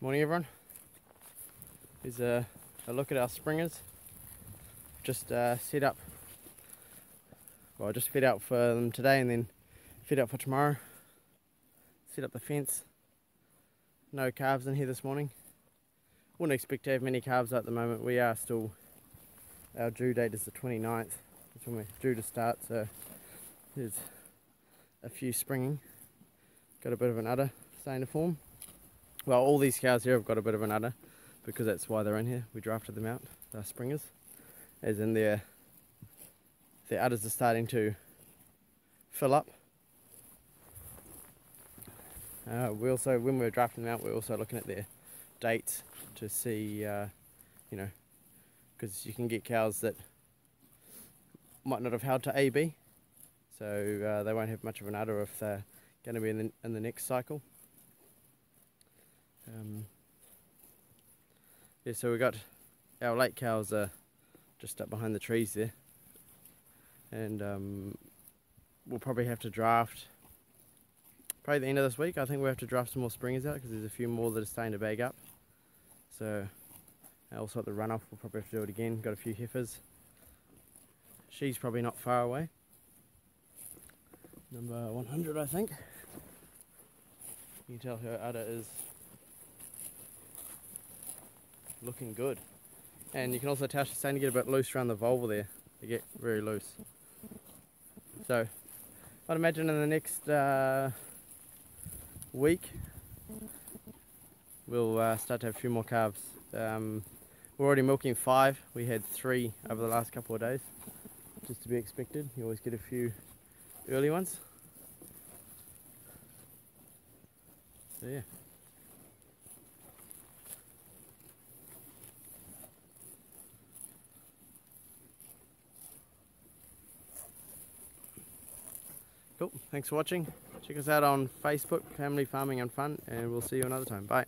Morning everyone. Here's a, a look at our springers. Just uh, set up, well just fed out for them today and then fed out for tomorrow. Set up the fence. No calves in here this morning. Wouldn't expect to have many calves at the moment. We are still, our due date is the 29th. That's when we're due to start so there's a few springing. Got a bit of an udder starting to form. Well, all these cows here have got a bit of an udder because that's why they're in here. We drafted them out, they're springers. As in their, their udders are starting to fill up. Uh, we also, when we are drafting them out, we are also looking at their dates to see, uh, you know, because you can get cows that might not have held to AB, so uh, they won't have much of an udder if they're going to be in the, in the next cycle. Um, yeah, so we got our late cows just up behind the trees there, and um, we'll probably have to draft probably the end of this week. I think we'll have to draft some more springers out because there's a few more that are starting to bag up. So also at the runoff, we'll probably have to do it again. Got a few heifers. She's probably not far away. Number 100, I think. You can tell her udder is looking good. And you can also tell she's starting to get a bit loose around the vulva there. They get very loose. So, I'd imagine in the next uh, week we'll uh, start to have a few more calves. Um, we're already milking five. We had three over the last couple of days. Just to be expected. You always get a few early ones. So yeah. Cool. Thanks for watching. Check us out on Facebook, Family Farming and Fun, and we'll see you another time. Bye.